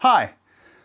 Hi.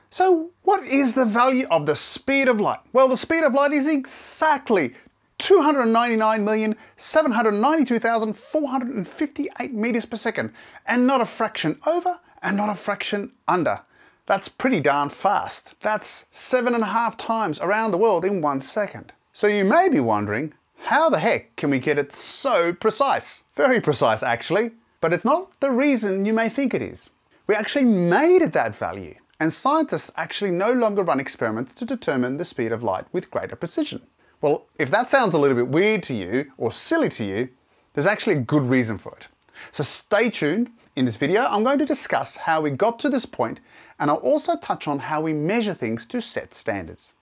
So what is the value of the speed of light? Well, the speed of light is exactly 299,792,458 meters per second and not a fraction over and not a fraction under. That's pretty darn fast. That's seven and a half times around the world in one second. So you may be wondering, how the heck can we get it so precise? Very precise actually, but it's not the reason you may think it is. We actually made that value, and scientists actually no longer run experiments to determine the speed of light with greater precision. Well, if that sounds a little bit weird to you or silly to you, there's actually a good reason for it. So stay tuned. In this video, I'm going to discuss how we got to this point, and I'll also touch on how we measure things to set standards.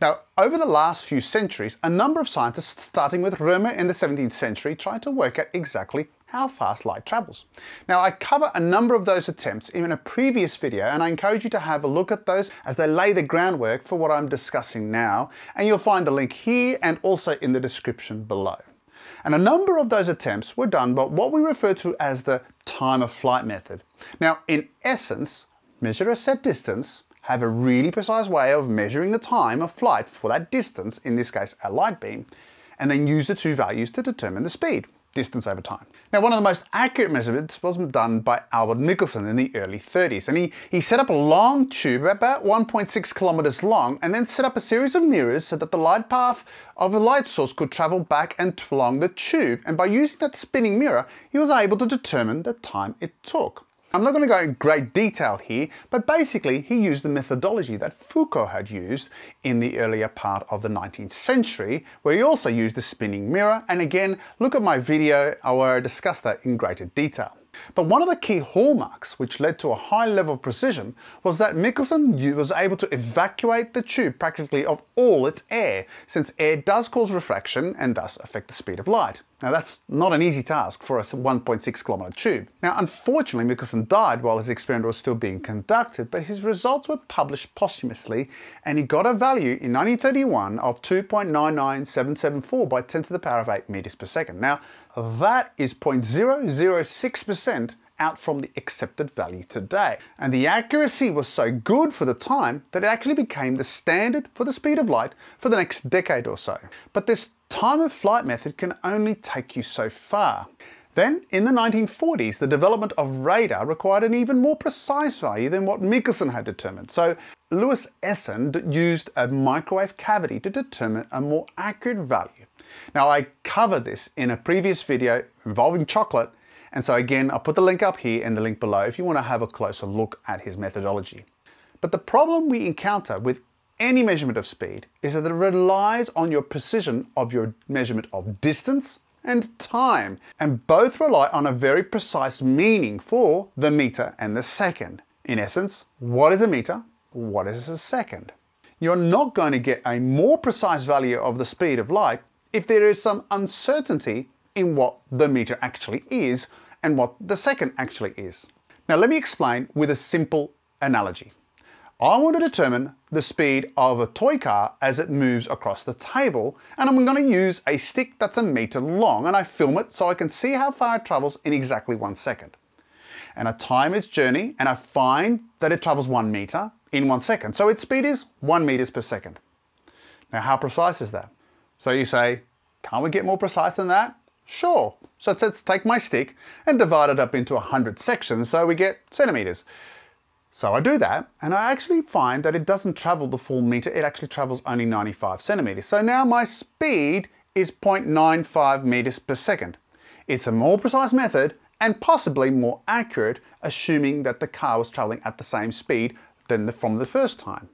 Now, over the last few centuries, a number of scientists, starting with Römer in the 17th century, tried to work out exactly how fast light travels. Now, I cover a number of those attempts in a previous video, and I encourage you to have a look at those as they lay the groundwork for what I'm discussing now, and you'll find the link here and also in the description below. And a number of those attempts were done by what we refer to as the time of flight method. Now, in essence, measure a set distance, have a really precise way of measuring the time of flight for that distance, in this case a light beam, and then use the two values to determine the speed, distance over time. Now one of the most accurate measurements was done by Albert Michelson in the early 30s and he, he set up a long tube about 1.6 kilometers long and then set up a series of mirrors so that the light path of a light source could travel back and along the tube and by using that spinning mirror he was able to determine the time it took. I'm not going to go in great detail here, but basically he used the methodology that Foucault had used in the earlier part of the 19th century, where he also used the spinning mirror, and again, look at my video where I discuss that in greater detail. But one of the key hallmarks which led to a high level of precision was that Michelson was able to evacuate the tube practically of all its air, since air does cause refraction and thus affect the speed of light. Now that's not an easy task for a 1.6 kilometer tube. Now unfortunately Michelson died while his experiment was still being conducted, but his results were published posthumously and he got a value in 1931 of 2.99774 by 10 to the power of 8 meters per second. Now that is 0.006% out from the accepted value today. And the accuracy was so good for the time that it actually became the standard for the speed of light for the next decade or so. But this time of flight method can only take you so far. Then, in the 1940s, the development of radar required an even more precise value than what Michelson had determined. So, Louis Essen used a microwave cavity to determine a more accurate value. Now, I covered this in a previous video involving chocolate, and so again, I'll put the link up here and the link below if you want to have a closer look at his methodology. But the problem we encounter with any measurement of speed is that it relies on your precision of your measurement of distance and time, and both rely on a very precise meaning for the meter and the second. In essence, what is a meter? What is a second? You're not going to get a more precise value of the speed of light if there is some uncertainty in what the meter actually is and what the second actually is. Now let me explain with a simple analogy. I want to determine the speed of a toy car as it moves across the table and I'm going to use a stick that's a meter long and I film it so I can see how far it travels in exactly one second. And I time its journey and I find that it travels one meter in one second. So its speed is one meters per second. Now how precise is that? So you say, can't we get more precise than that? Sure. So let's take my stick and divide it up into 100 sections so we get centimeters. So I do that and I actually find that it doesn't travel the full meter, it actually travels only 95 centimeters. So now my speed is 0.95 meters per second. It's a more precise method and possibly more accurate, assuming that the car was traveling at the same speed than the, from the first time.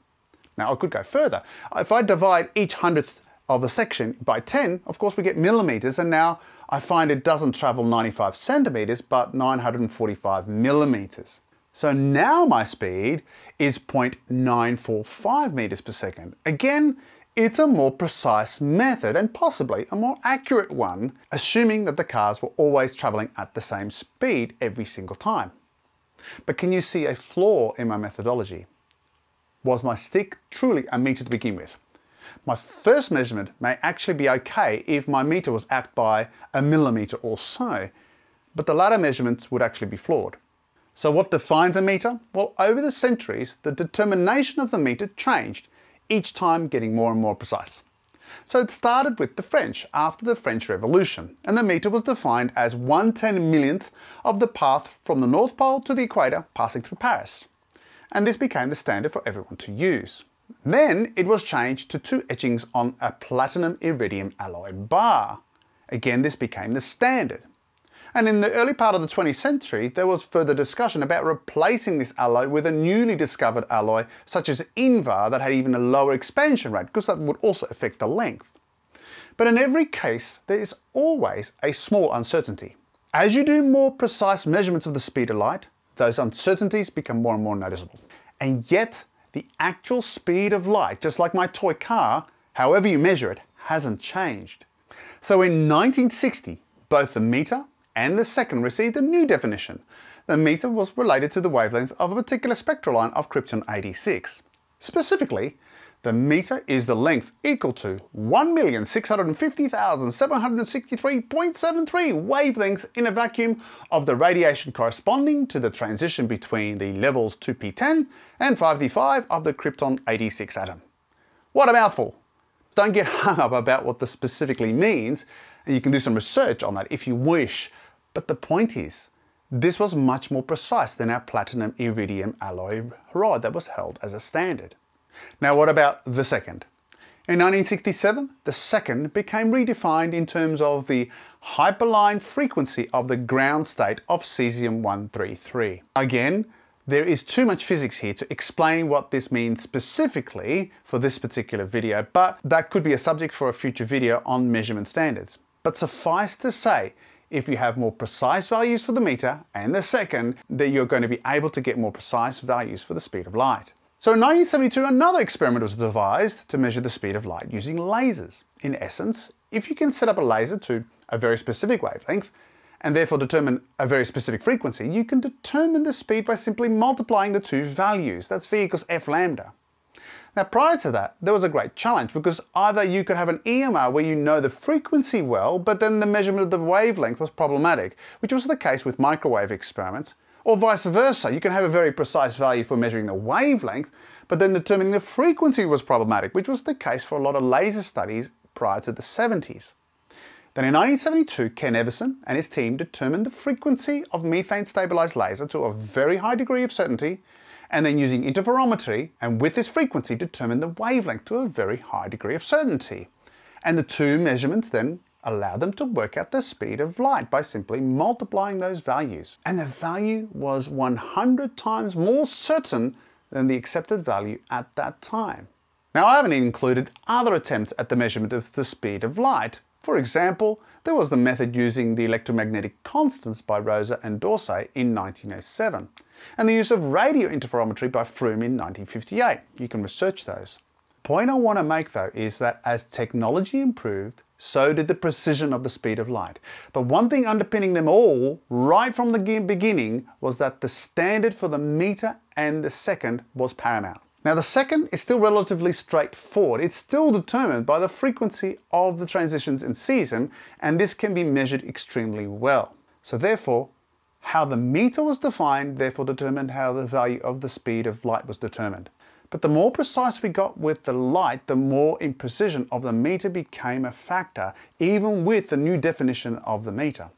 Now I could go further. If I divide each hundredth of the section by 10, of course we get millimeters, and now I find it doesn't travel 95 centimeters, but 945 millimeters. So now my speed is 0.945 meters per second. Again, it's a more precise method and possibly a more accurate one, assuming that the cars were always traveling at the same speed every single time. But can you see a flaw in my methodology? Was my stick truly a meter to begin with? My first measurement may actually be okay if my meter was apt by a millimeter or so, but the latter measurements would actually be flawed. So what defines a meter? Well, over the centuries, the determination of the meter changed, each time getting more and more precise. So it started with the French after the French Revolution, and the meter was defined as 1 10 millionth of the path from the North Pole to the equator passing through Paris. And this became the standard for everyone to use. Then it was changed to two etchings on a platinum iridium alloy bar. Again, this became the standard. And in the early part of the 20th century, there was further discussion about replacing this alloy with a newly discovered alloy, such as Invar, that had even a lower expansion rate, because that would also affect the length. But in every case, there is always a small uncertainty. As you do more precise measurements of the speed of light, those uncertainties become more and more noticeable. And yet, the actual speed of light, just like my toy car, however you measure it, hasn't changed. So in 1960, both the meter and the second received a new definition. The meter was related to the wavelength of a particular spectral line of krypton 86. Specifically, the meter is the length equal to 1,650,763.73 wavelengths in a vacuum of the radiation corresponding to the transition between the levels 2p10 and 5d5 of the krypton 86 atom. What a mouthful! Don't get hung up about what this specifically means, and you can do some research on that if you wish. But the point is, this was much more precise than our platinum iridium alloy rod that was held as a standard. Now what about the second? In 1967, the second became redefined in terms of the hyperfine frequency of the ground state of cesium-133. Again, there is too much physics here to explain what this means specifically for this particular video, but that could be a subject for a future video on measurement standards. But suffice to say, if you have more precise values for the meter and the second, then you're going to be able to get more precise values for the speed of light. So in 1972, another experiment was devised to measure the speed of light using lasers. In essence, if you can set up a laser to a very specific wavelength, and therefore determine a very specific frequency, you can determine the speed by simply multiplying the two values. That's v equals f lambda. Now prior to that, there was a great challenge because either you could have an EMR where you know the frequency well, but then the measurement of the wavelength was problematic, which was the case with microwave experiments, or vice versa. You can have a very precise value for measuring the wavelength, but then determining the frequency was problematic, which was the case for a lot of laser studies prior to the 70s. Then in 1972, Ken Evenson and his team determined the frequency of methane stabilized laser to a very high degree of certainty and then using interferometry and with this frequency determine the wavelength to a very high degree of certainty. And the two measurements then allow them to work out the speed of light by simply multiplying those values. And the value was 100 times more certain than the accepted value at that time. Now I haven't included other attempts at the measurement of the speed of light. For example, there was the method using the electromagnetic constants by Rosa and Dorsey in 1907 and the use of radio interferometry by Froome in 1958. You can research those. The point I want to make though is that as technology improved, so did the precision of the speed of light. But one thing underpinning them all, right from the beginning, was that the standard for the meter and the second was paramount. Now the second is still relatively straightforward. It's still determined by the frequency of the transitions in cesium, and this can be measured extremely well. So therefore, how the meter was defined therefore determined how the value of the speed of light was determined. But the more precise we got with the light, the more imprecision of the meter became a factor, even with the new definition of the meter.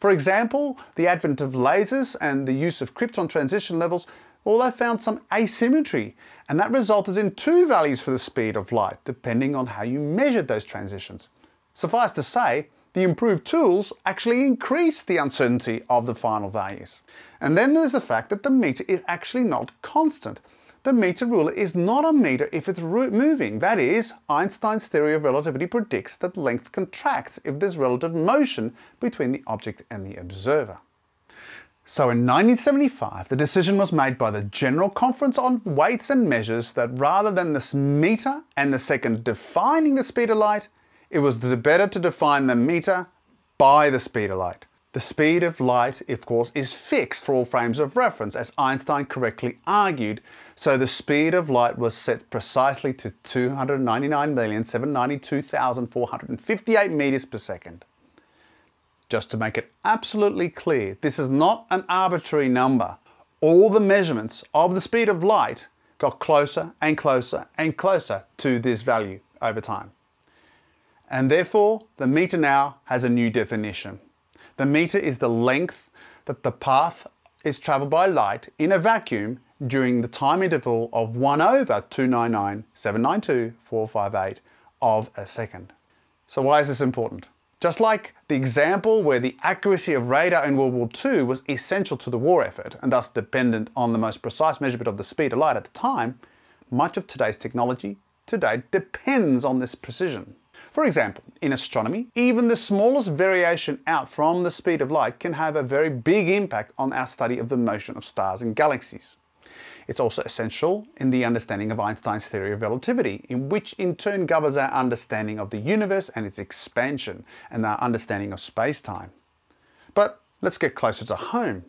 For example, the advent of lasers and the use of krypton transition levels, well, they found some asymmetry, and that resulted in two values for the speed of light, depending on how you measured those transitions. Suffice to say, the improved tools actually increase the uncertainty of the final values. And then there's the fact that the meter is actually not constant. The meter ruler is not a meter if it's moving. That is, Einstein's theory of relativity predicts that length contracts if there's relative motion between the object and the observer. So in 1975, the decision was made by the General Conference on Weights and Measures that rather than this meter and the second defining the speed of light, it was better to define the meter by the speed of light. The speed of light, of course, is fixed for all frames of reference, as Einstein correctly argued, so the speed of light was set precisely to 299,792,458 meters per second. Just to make it absolutely clear, this is not an arbitrary number. All the measurements of the speed of light got closer and closer and closer to this value over time. And therefore, the meter now has a new definition. The meter is the length that the path is travelled by light in a vacuum during the time interval of 1 over 299,792,458 of a second. So why is this important? Just like the example where the accuracy of radar in World War II was essential to the war effort and thus dependent on the most precise measurement of the speed of light at the time, much of today's technology today depends on this precision. For example, in astronomy, even the smallest variation out from the speed of light can have a very big impact on our study of the motion of stars and galaxies. It's also essential in the understanding of Einstein's theory of relativity, in which in turn governs our understanding of the universe and its expansion, and our understanding of space-time. But let's get closer to home.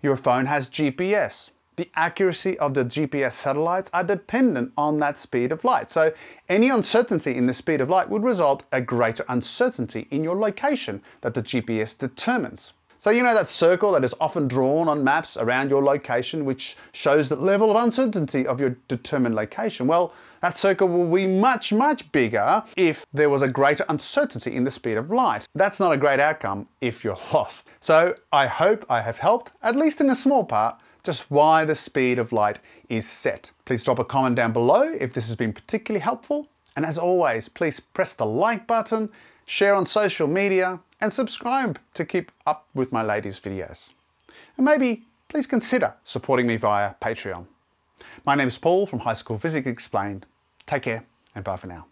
Your phone has GPS, the accuracy of the GPS satellites are dependent on that speed of light. So any uncertainty in the speed of light would result a greater uncertainty in your location that the GPS determines. So you know that circle that is often drawn on maps around your location which shows the level of uncertainty of your determined location? Well, that circle will be much, much bigger if there was a greater uncertainty in the speed of light. That's not a great outcome if you're lost. So I hope I have helped, at least in a small part, just why the speed of light is set. Please drop a comment down below if this has been particularly helpful. And as always, please press the like button, share on social media, and subscribe to keep up with my latest videos. And maybe please consider supporting me via Patreon. My name is Paul from High School Physics Explained. Take care and bye for now.